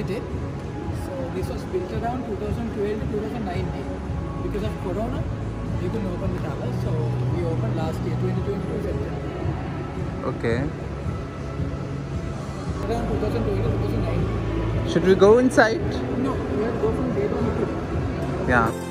Fujite. So this was built around 2012 to 2019. Eh? Because of Corona, we couldn't open the tower. So we opened last year, 2022 September. Okay. Around 2012 to 2019. Should we go inside? No, we have to go from day one to day. Yeah.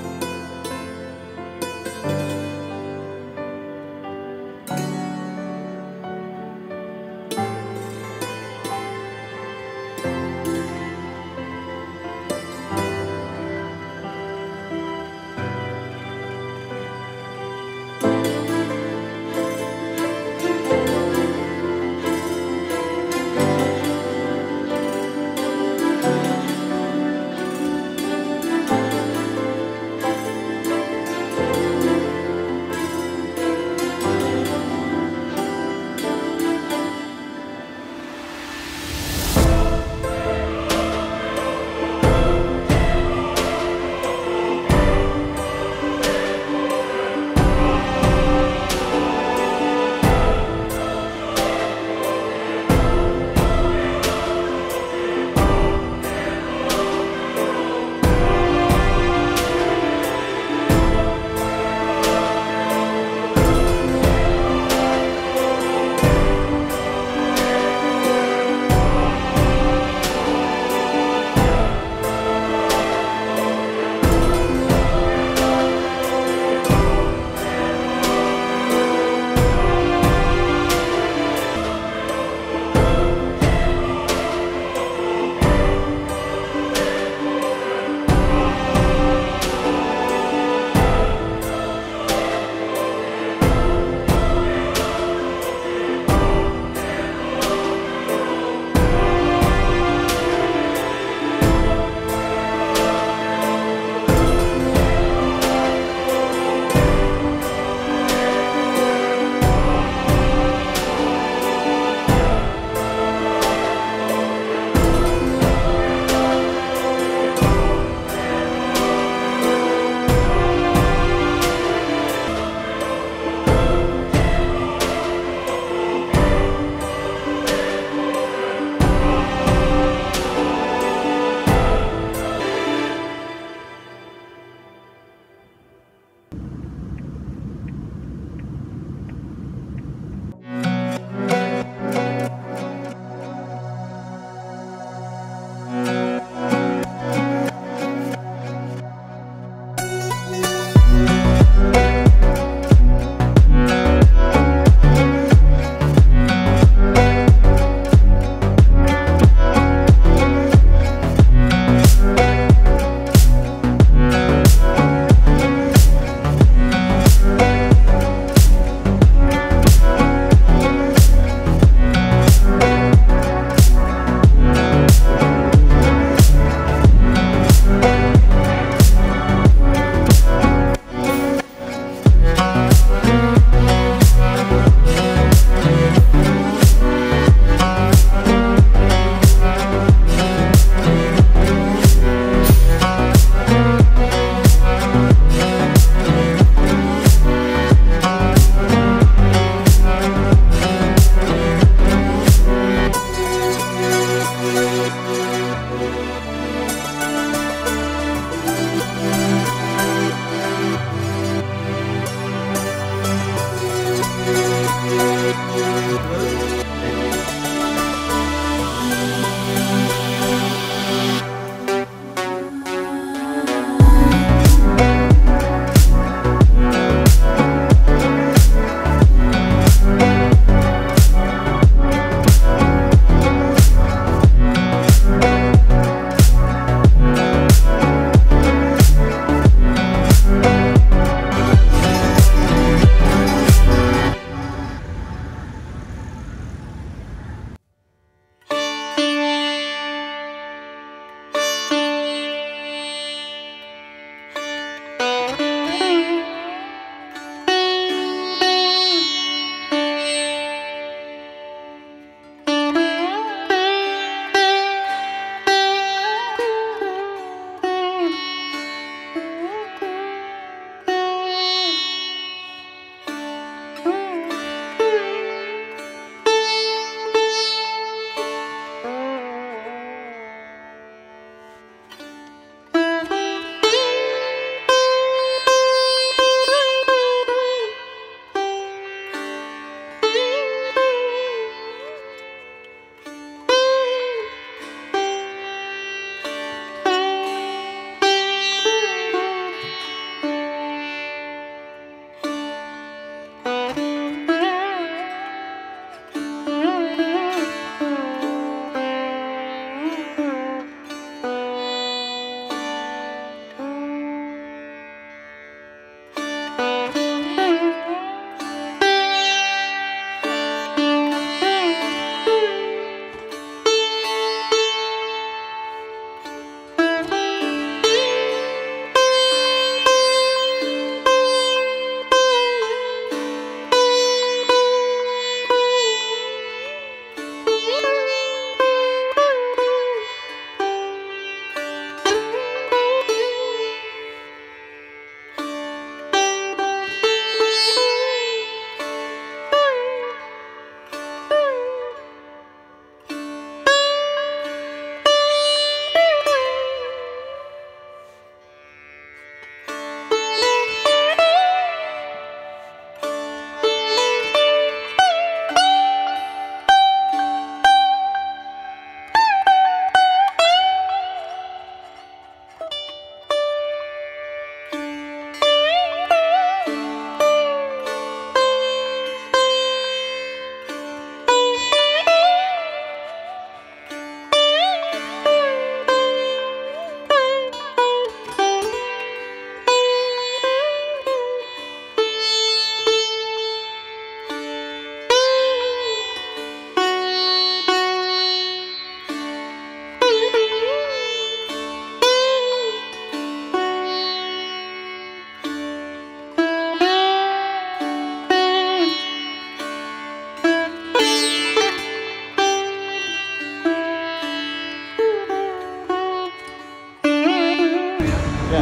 This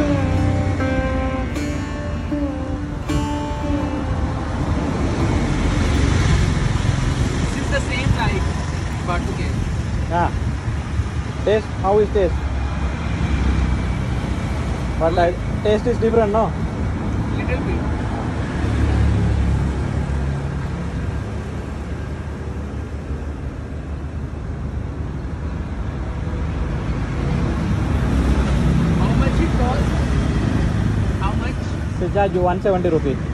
is the same like okay. Yeah. This? How is this? But like, taste is different, no? Little bit. is charged 170 rupees